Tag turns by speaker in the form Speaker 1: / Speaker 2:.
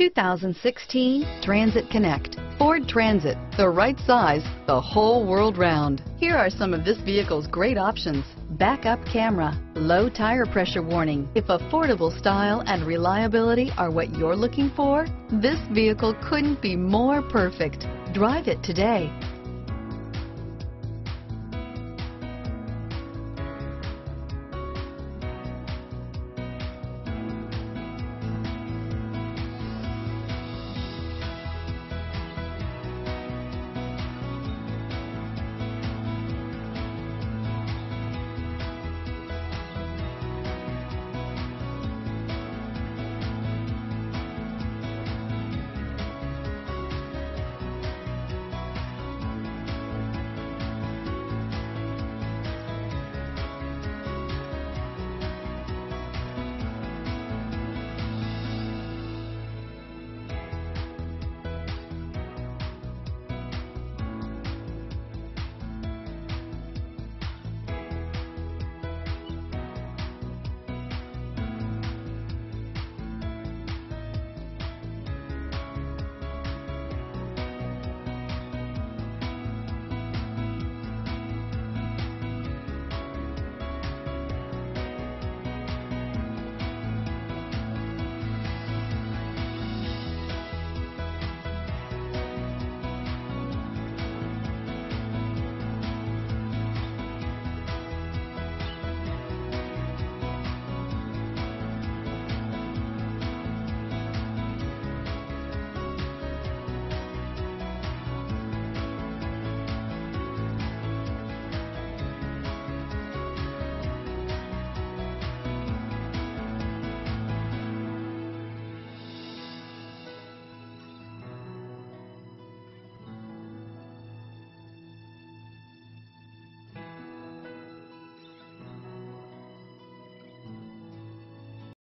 Speaker 1: 2016 Transit Connect. Ford Transit, the right size, the whole world round. Here are some of this vehicle's great options. Backup camera, low tire pressure warning. If affordable style and reliability are what you're looking for, this vehicle couldn't be more perfect. Drive it today.